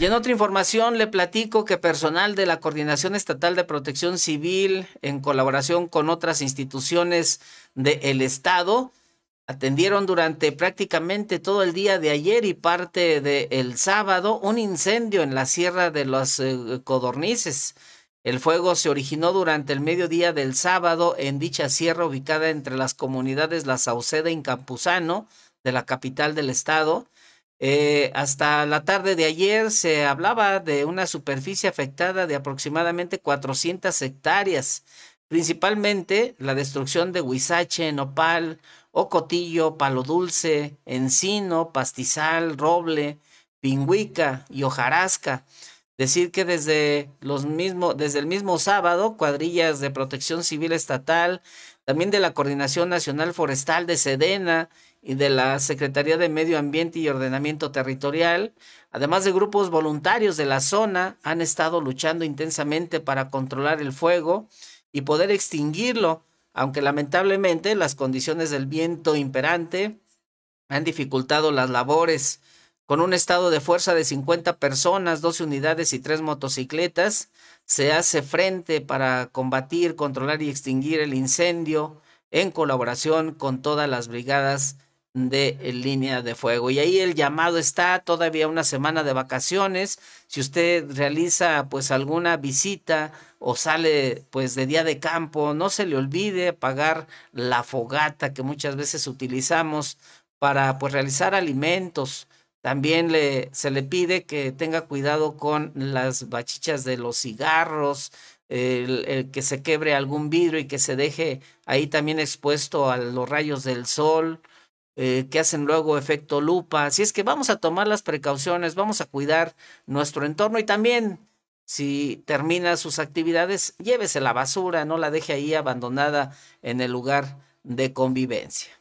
Y en otra información le platico que personal de la Coordinación Estatal de Protección Civil, en colaboración con otras instituciones del Estado, atendieron durante prácticamente todo el día de ayer y parte del sábado un incendio en la Sierra de los eh, Codornices. El fuego se originó durante el mediodía del sábado en dicha sierra ubicada entre las comunidades La Sauceda y Campuzano de la capital del estado. Eh, hasta la tarde de ayer se hablaba de una superficie afectada de aproximadamente 400 hectáreas, principalmente la destrucción de huizache, nopal, ocotillo, palo dulce, encino, pastizal, roble, pingüica y hojarasca. Decir que desde los mismos, desde el mismo sábado, cuadrillas de protección civil estatal, también de la Coordinación Nacional Forestal de Sedena y de la Secretaría de Medio Ambiente y Ordenamiento Territorial, además de grupos voluntarios de la zona, han estado luchando intensamente para controlar el fuego y poder extinguirlo, aunque lamentablemente las condiciones del viento imperante han dificultado las labores con un estado de fuerza de 50 personas, 12 unidades y 3 motocicletas, se hace frente para combatir, controlar y extinguir el incendio en colaboración con todas las brigadas de línea de fuego. Y ahí el llamado está todavía una semana de vacaciones. Si usted realiza pues alguna visita o sale pues de día de campo, no se le olvide pagar la fogata que muchas veces utilizamos para pues realizar alimentos también le, se le pide que tenga cuidado con las bachichas de los cigarros, el, que se quebre algún vidrio y que se deje ahí también expuesto a los rayos del sol, eh, que hacen luego efecto lupa. Así es que vamos a tomar las precauciones, vamos a cuidar nuestro entorno y también si termina sus actividades, llévese la basura, no la deje ahí abandonada en el lugar de convivencia.